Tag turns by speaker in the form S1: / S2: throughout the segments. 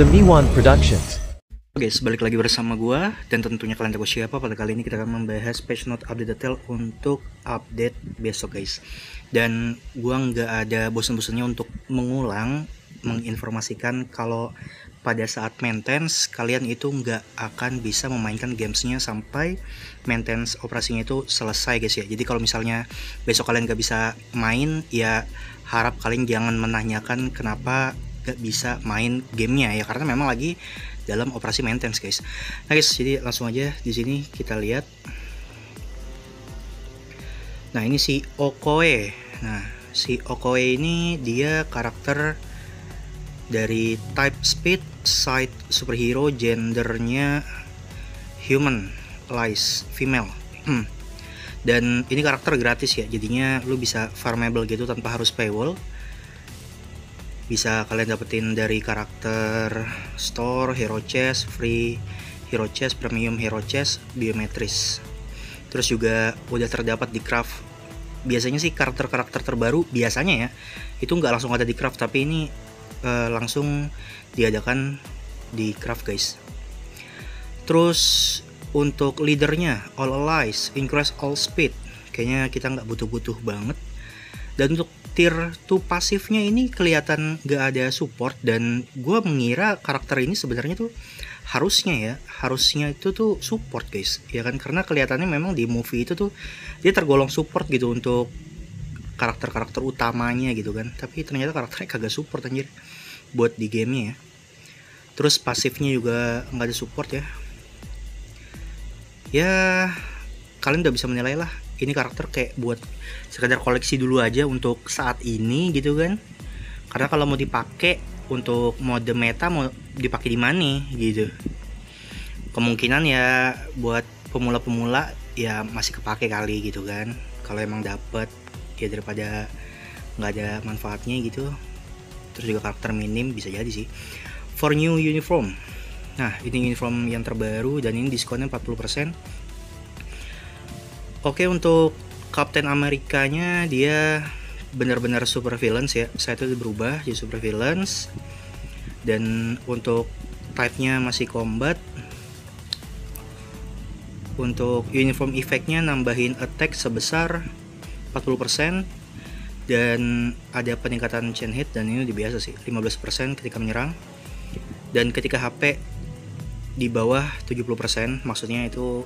S1: The Miwan Productions.
S2: Oke, guys, balik lagi bersama gua dan tentunya kalian tahu siapa. Pada kali ini kita akan membahas patch note update detail untuk update besok, guys. Dan gua nggak ada bosan-bosannya untuk mengulang, menginformasikan kalau pada saat maintenance kalian itu nggak akan bisa memainkan gamesnya sampai maintenance operasinya itu selesai guys ya jadi kalau misalnya besok kalian nggak bisa main ya harap kalian jangan menanyakan kenapa nggak bisa main gamenya ya karena memang lagi dalam operasi maintenance guys. Nah guys jadi langsung aja di sini kita lihat. Nah ini si Okoe nah si Okoe ini dia karakter dari type speed side superhero gendernya human lies female. Hmm. dan ini karakter gratis ya jadinya lu bisa farmable gitu tanpa harus paywall bisa kalian dapetin dari karakter store hero chest free hero chest premium hero chest biometris. Terus juga udah terdapat di craft. Biasanya sih karakter-karakter terbaru biasanya ya itu nggak langsung ada di craft tapi ini uh, langsung diadakan di craft guys. Terus untuk leadernya all allies increase all speed. Kayaknya kita nggak butuh-butuh banget dan untuk tier 2 pasifnya ini kelihatan gak ada support dan gue mengira karakter ini sebenarnya tuh harusnya ya harusnya itu tuh support guys. Ya kan? Karena kelihatannya memang di movie itu tuh dia tergolong support gitu untuk karakter-karakter utamanya gitu kan. Tapi ternyata karakternya kagak support anjir buat di gamenya ya. Terus pasifnya juga nggak ada support ya. Ya kalian udah bisa menilai lah ini karakter kayak buat sekedar koleksi dulu aja untuk saat ini gitu kan. Karena kalau mau dipakai untuk mode meta mau dipakai di mana gitu. Kemungkinan ya buat pemula-pemula ya masih kepake kali gitu kan. Kalau emang dapet ya daripada nggak ada manfaatnya gitu. Terus juga karakter minim bisa jadi sih. For new uniform. Nah ini uniform yang terbaru dan ini diskonnya 40% oke untuk Captain Amerikanya dia benar-benar super villains ya. Saya itu berubah jadi super villains. Dan untuk type-nya masih combat. Untuk uniform effect-nya nambahin attack sebesar 40% dan ada peningkatan chain hit dan ini biasa sih 15% ketika menyerang. Dan ketika HP di bawah 70% maksudnya itu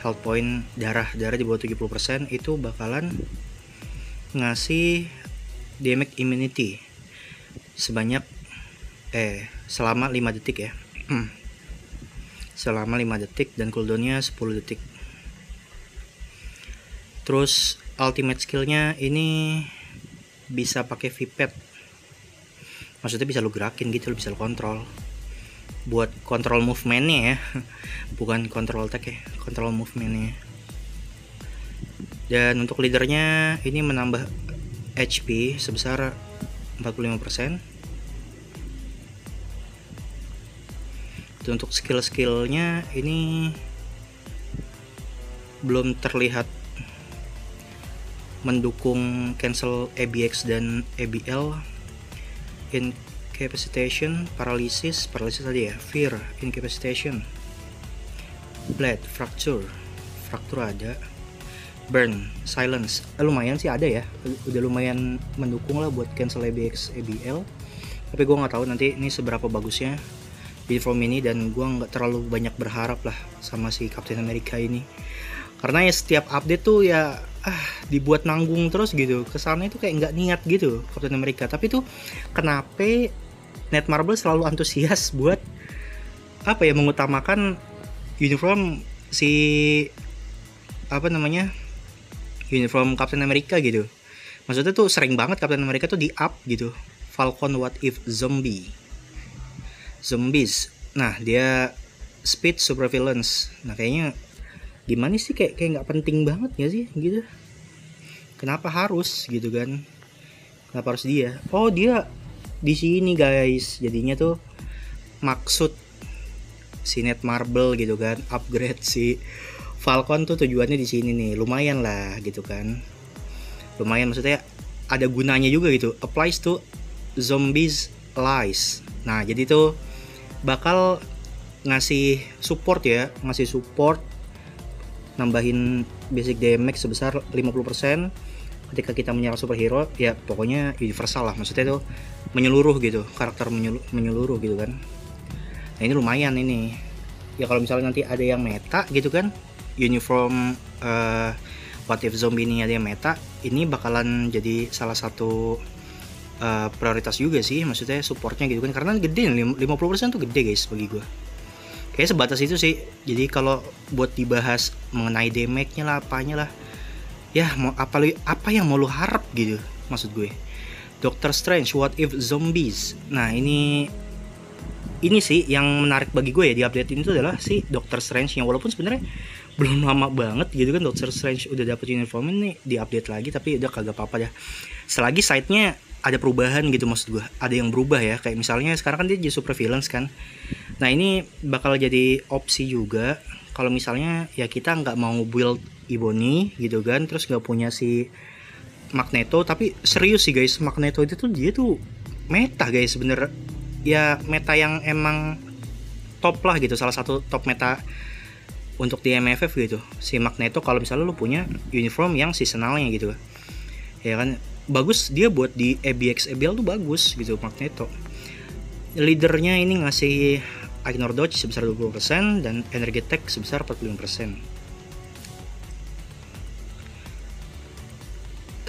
S2: health point darah darah di bawah 70% itu bakalan ngasih damage immunity sebanyak eh selama 5 detik ya. Selama 5 detik dan cooldownnya 10 detik. Terus ultimate skillnya ini bisa pakai vipet maksudnya bisa lu gerakin gitu lu bisa lu kontrol buat kontrol movementnya ya. Bukan kontrol attack ya kontrol movementnya. Dan untuk leadernya ini menambah HP sebesar 45% dan untuk skill-skillnya ini belum terlihat mendukung cancel ABX dan ABL incapacitation paralysis paralysis tadi ya fear incapacitation. Blade fracture fracture ada. Burn silence. Eh, lumayan sih ada ya. Udah lumayan mendukung lah buat cancel ABX ABL tapi gue nggak tahu nanti ini seberapa bagusnya. Uniform ini dan gue nggak terlalu banyak berharap lah sama si Captain America ini. Karena ya setiap update tuh ya ah dibuat nanggung terus gitu. Kesannya itu kayak nggak niat gitu Captain America. Tapi tuh kenapa Netmarble selalu antusias buat apa ya mengutamakan uniform si apa namanya uniform Captain America gitu. Maksudnya tuh sering banget Captain America tuh di up gitu. Falcon What If Zombie. Zombies. Nah dia speed super villains nah kayaknya gimana sih kayak kayak nggak penting banget ya sih gitu? Kenapa harus gitu kan? Kenapa harus dia? Oh dia di sini guys. Jadinya tuh maksud si net marble gitu kan upgrade si Falcon tuh tujuannya di sini nih. Lumayan lah gitu kan. Lumayan maksudnya ada gunanya juga gitu. Applies to zombies lies. Nah jadi tuh bakal ngasih support ya ngasih support nambahin basic damage sebesar 50% ketika kita menyerang superhero. Ya pokoknya universal lah. Maksudnya tuh menyeluruh gitu karakter menyeluruh gitu kan. Nah ini lumayan ini. Ya kalau misalnya nanti ada yang meta gitu kan uniform uh, what if zombie ini ada yang meta ini bakalan jadi salah satu uh, prioritas juga sih maksudnya supportnya gitu kan. Karena gede 50% tuh gede guys bagi gue kayak sebatas itu sih. Jadi kalau buat dibahas mengenai damage-nya lah apanya lah ya mau apa apa yang mau lu harap gitu maksud gue Doctor Strange What If Zombies? Nah ini ini sih yang menarik bagi gue ya di update ini tuh adalah si Doctor Strange yang walaupun sebenarnya belum lama banget gitu kan Doctor Strange udah dapet uniform ini di update lagi tapi udah kagak apa-apa ya selagi site-nya ada perubahan gitu maksud gue ada yang berubah ya. Kayak misalnya sekarang kan dia jadi super villains kan. Nah ini bakal jadi opsi juga kalau misalnya ya kita nggak mau build Iboni gitu kan terus nggak punya si Magneto tapi serius sih guys Magneto itu tuh dia tuh meta guys bener. Ya meta yang emang top lah gitu salah satu top meta untuk di MFF gitu. Si Magneto kalau misalnya lu punya uniform yang seasonalnya gitu. Ya kan bagus dia buat di ABX ABL tuh bagus gitu Magneto. Leadernya ini ngasih Ignore Dodge sebesar 20% dan Energy Tech sebesar 45%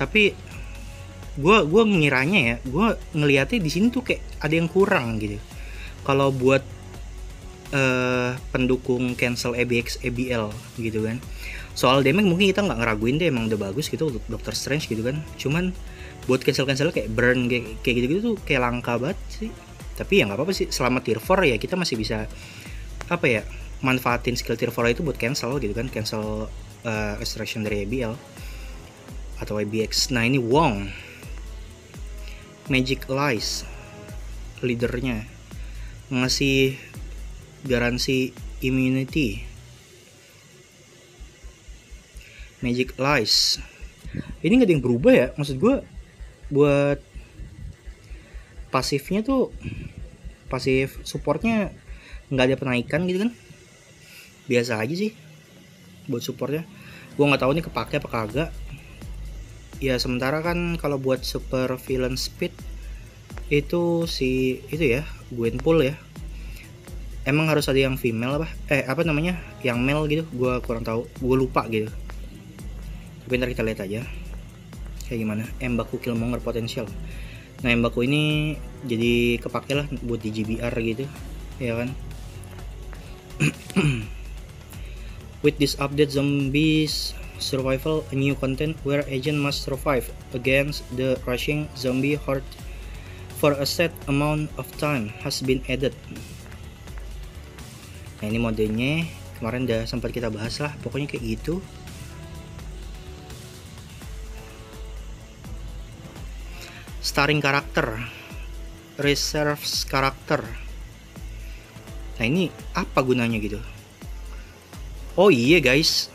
S2: tapi gue gua ngiranya ya gue ngelihatnya di sini tuh kayak ada yang kurang gitu. Kalau buat uh, pendukung cancel ABX ABL gitu kan. Soal damage mungkin kita nggak ngeraguin deh emang udah bagus gitu untuk Doctor Strange gitu kan. Cuman buat cancel cancel kayak burn kayak, kayak gitu gitu tuh kayak langka banget sih. Tapi ya nggak apa-apa sih selama tier 4 ya kita masih bisa apa ya manfaatin skill tier 4 itu buat cancel gitu kan cancel uh, extraction dari ABL atau ABX nah ini Wong. Magic Lies leadernya. Ngasih garansi immunity. Magic Lies. Ini nggak ada yang berubah ya? Maksud gue buat pasifnya tuh pasif supportnya nggak ada penaikan gitu kan? Biasa aja sih buat supportnya. Gue nggak tahu nih kepake apa kagak ya sementara kan kalau buat super villain speed itu si itu ya Gwenpool ya. Emang harus ada yang female apa? Eh apa namanya? Yang male gitu gue kurang tahu. Gue lupa gitu. Tapi ntar kita lihat aja. Kayak gimana? Mbaku Killmonger potensial. Nah Mbaku ini jadi kepake lah buat di GBR gitu ya kan? With this update zombies survival a new content where agent must survive against the rushing zombie horde for a set amount of time has been added. Nah ini modenya. Kemarin udah sempat kita bahas lah pokoknya kayak gitu. Starring karakter. Reserves karakter. Nah ini apa gunanya gitu? Oh iya guys.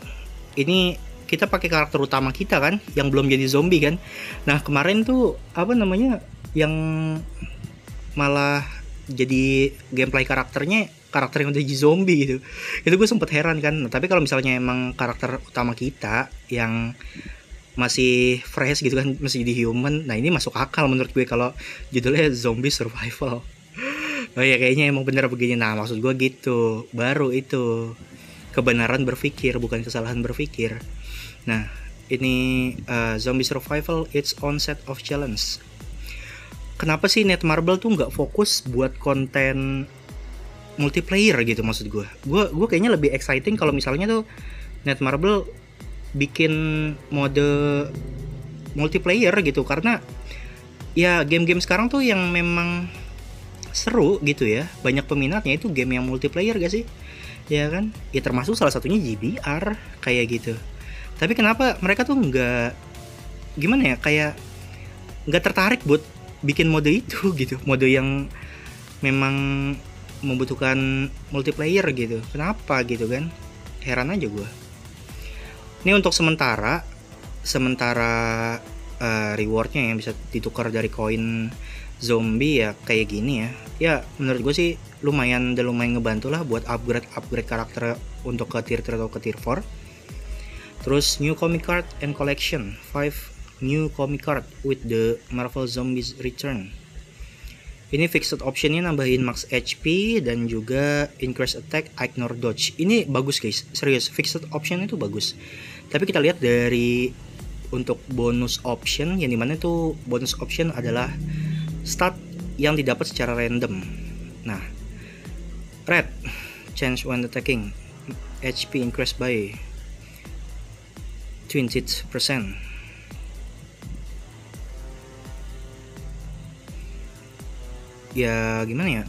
S2: Ini kita pakai karakter utama kita kan yang belum jadi zombie kan. Nah kemarin tuh apa namanya yang malah jadi gameplay karakternya karakter yang udah jadi zombie gitu. Itu gue sempet heran kan. Nah, tapi kalau misalnya emang karakter utama kita yang masih fresh gitu kan masih di human nah ini masuk akal menurut gue kalau judulnya zombie survival. Oh ya kayaknya emang bener begini. Nah maksud gue gitu. Baru itu kebenaran berpikir bukan kesalahan berpikir nah ini uh, zombie survival its own set of challenge. Kenapa sih Netmarble tuh nggak fokus buat konten multiplayer gitu maksud gue gue gue kayaknya lebih exciting kalau misalnya tuh Netmarble bikin mode multiplayer gitu karena ya game-game sekarang tuh yang memang seru gitu ya banyak peminatnya itu game yang multiplayer gak sih? Ya kan? Ya termasuk salah satunya GBR kayak gitu tapi kenapa mereka tuh nggak gimana ya kayak nggak tertarik buat bikin mode itu gitu. Mode yang memang membutuhkan multiplayer gitu. Kenapa gitu kan? Heran aja gue ini untuk sementara sementara uh, rewardnya yang bisa ditukar dari koin zombie ya kayak gini ya. Ya menurut gue sih lumayan udah lumayan ngebantu lah buat upgrade upgrade karakter untuk ke tier 3 atau ke tier 4 terus new comic card and collection 5 new comic card with the Marvel Zombies Return ini fixed optionnya nambahin max HP dan juga increase attack, ignore dodge. Ini bagus guys, serius. Fixed option itu bagus. Tapi kita lihat dari untuk bonus option yang di mana itu bonus option adalah stat yang didapat secara random. Nah, red change when attacking HP increase by 20% ya gimana ya?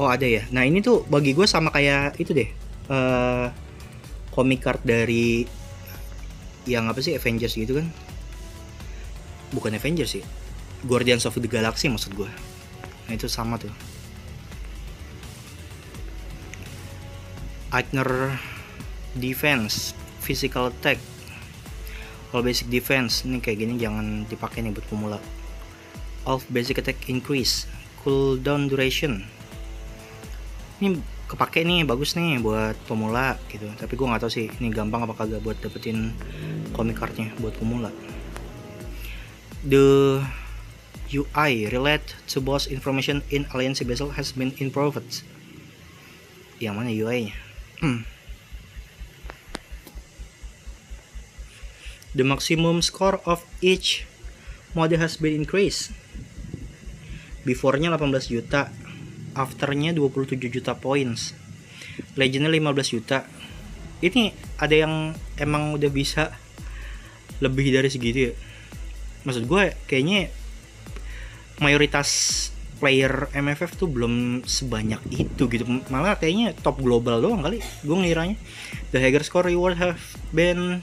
S2: Oh ada ya. Nah ini tuh bagi gue sama kayak itu deh uh, comic card dari yang apa sih Avengers gitu kan? Bukan Avengers sih Guardians of the Galaxy maksud gue nah itu sama tuh. Eigner defense physical attack. All basic defense ini kayak gini jangan dipakai nih buat pemula. Of basic attack increase cooldown duration. Ini kepake nih bagus nih buat pemula gitu. Tapi gue nggak tahu sih ini gampang apa kagak buat dapetin comic cardnya buat pemula. The UI relate to boss information in Alliance Vessel has been improved. Yang mana UI nya hmm. The maximum score of each mode has been increased. Before-nya 18 juta afternya 27 juta points. Legendnya 15 juta. Ini ada yang emang udah bisa lebih dari segitu ya? Maksud gue kayaknya mayoritas player MFF tuh belum sebanyak itu gitu. Malah kayaknya top global doang kali gue ngiranya. The higher score reward have been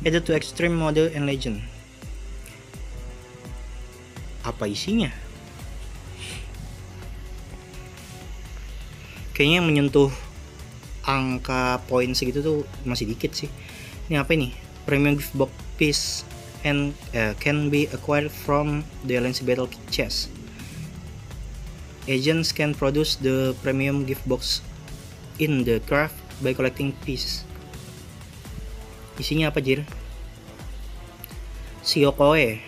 S2: added to extreme model and legend. Apa isinya? Kayaknya menyentuh angka poin segitu tuh masih dikit sih. Ini apa ini? Premium gift box piece and uh, can be acquired from the Alliance Battle chest agents can produce the premium gift box in the craft by collecting piece isinya apa jir? Siokoe.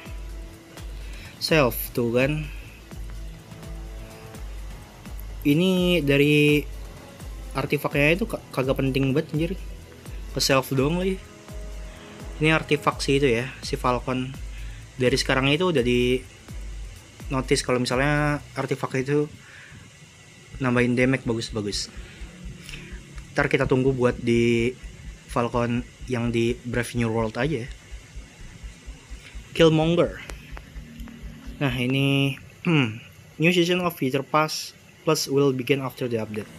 S2: Self tuh kan. Ini dari artefaknya itu kagak penting banget anjir ke self doang lagi. Ini artefak sih itu ya si Falcon. Dari sekarang itu udah di notice kalau misalnya artefak itu nambahin damage bagus-bagus. Ntar kita tunggu buat di Falcon yang di Brave New World aja Killmonger. Nah ini hmm, new season of Peter Pass plus will begin after the update.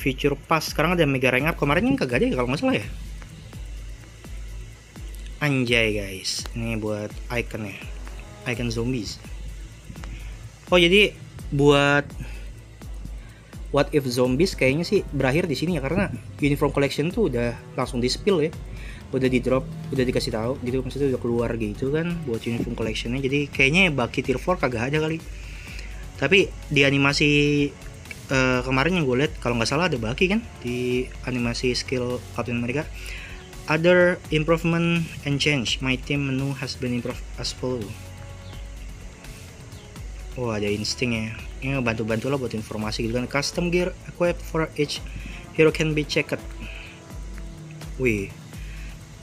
S2: Feature pass sekarang ada mega rank up kemarin yang kagak ada ya kalau nggak salah ya? Anjay guys. Ini buat icon ya icon zombies. Oh jadi buat what if zombies kayaknya sih berakhir di sini ya karena uniform collection tuh udah langsung di spill ya. Udah di drop udah dikasih tahu gitu maksudnya udah keluar gitu kan buat uniform collectionnya. Jadi kayaknya baki tier 4 kagak ada kali. Tapi di animasi uh, kemarin yang gue lihat kalau nggak salah ada baki kan di animasi skill Captain America. Other improvement and change my team menu has been improved as follow Wah ada insting ya Ini bantu-bantu lah buat informasi gitu kan. Custom gear equipped for each hero can be checked. Wih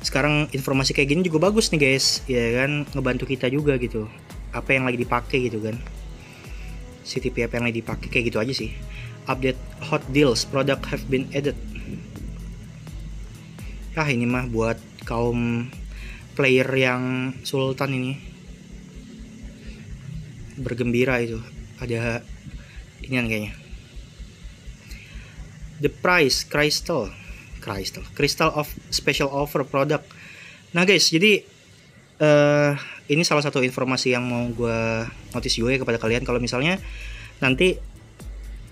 S2: sekarang informasi kayak gini juga bagus nih guys. Ya kan? Ngebantu kita juga gitu. Apa yang lagi dipakai gitu kan? CTP apa yang lagi dipakai kayak gitu aja sih. Update hot deals product have been added. Ah ini mah buat kaum player yang sultan ini. Bergembira itu ada ini kayaknya. The price crystal. Crystal. Crystal of Special Offer product. Nah guys jadi uh, ini salah satu informasi yang mau gue notice juga ya kepada kalian. Kalau misalnya nanti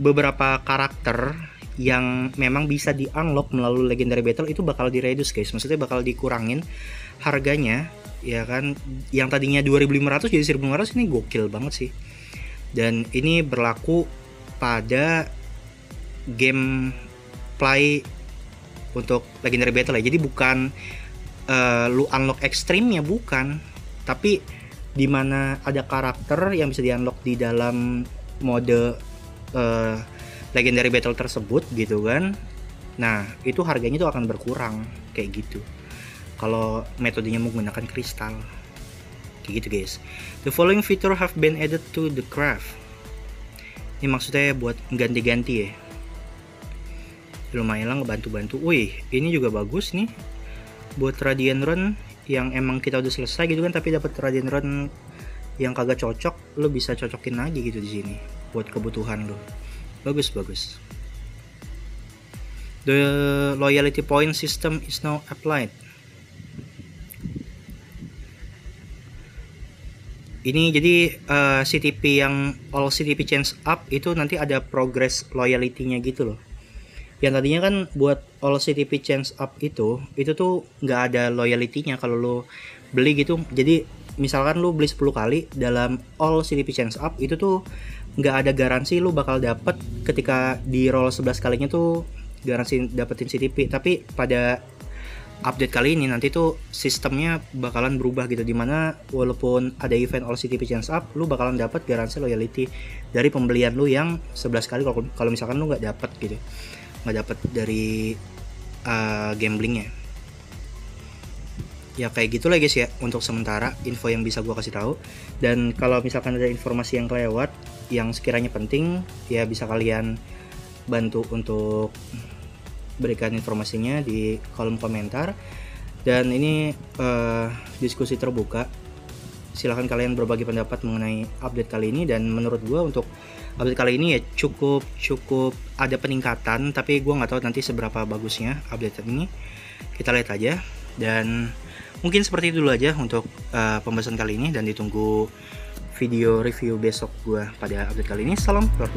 S2: beberapa karakter yang memang bisa di unlock melalui legendary battle itu bakal di reduce guys. Maksudnya bakal dikurangin harganya ya kan? Yang tadinya 2500 jadi 1500 ini gokil banget sih dan ini berlaku pada game play untuk legendary battle ya. Jadi bukan uh, lu unlock ekstrimnya bukan. Tapi di mana ada karakter yang bisa di unlock di dalam mode uh, legendary battle tersebut gitu kan. Nah itu harganya itu akan berkurang kayak gitu. Kalau metodenya menggunakan kristal gitu guys. The following feature have been added to the craft ini maksudnya buat ganti-ganti ya. Lumayan lah ngebantu-bantu. Wih ini juga bagus nih. Buat radiant run yang emang kita udah selesai gitu kan tapi dapat radiant run yang kagak cocok lo bisa cocokin lagi gitu di sini buat kebutuhan lo bagus bagus. The loyalty point system is now applied ini jadi uh, eh, CTP yang all CTP change up itu nanti ada progress loyalty-nya gitu loh. Yang tadinya kan buat all CTP change up itu itu tuh nggak ada loyalty-nya kalau lo beli gitu. Jadi misalkan lo beli 10 kali dalam all CTP change up itu tuh nggak ada garansi lo bakal dapet ketika di roll 11 kalinya tuh garansi dapetin CTP tapi pada update kali ini nanti tuh sistemnya bakalan berubah gitu di mana walaupun ada event all CTP chance up lu bakalan dapat garansi loyalty dari pembelian lu yang 11 kali kalau kalau misalkan lu nggak dapat gitu nggak dapat dari uh, gamblingnya. Ya kayak gitu lah guys ya untuk sementara info yang bisa gue kasih tahu. Dan kalau misalkan ada informasi yang kelewat yang sekiranya penting ya bisa kalian bantu untuk berikan informasinya di kolom komentar. Dan ini uh, diskusi terbuka. Silahkan kalian berbagi pendapat mengenai update kali ini. Dan menurut gue untuk update kali ini ya cukup cukup ada peningkatan. Tapi gue nggak tahu nanti seberapa bagusnya update ini. Kita lihat aja. Dan mungkin seperti itu dulu aja untuk uh, pembahasan kali ini. Dan ditunggu video review besok gue pada update kali ini. Salam Lord